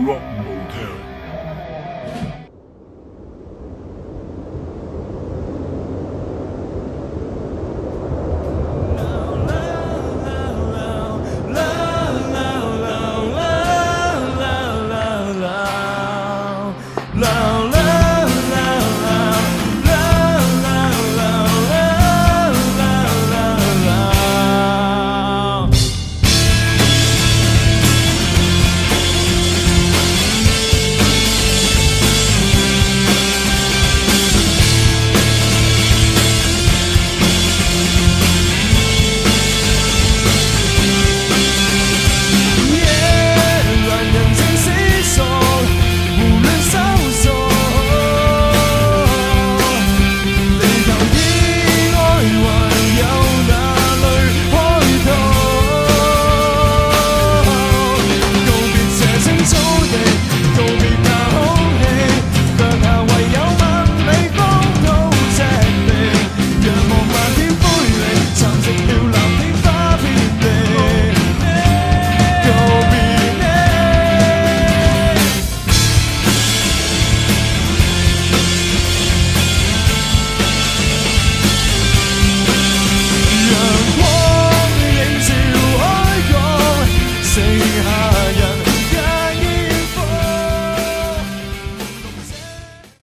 Rock Motel.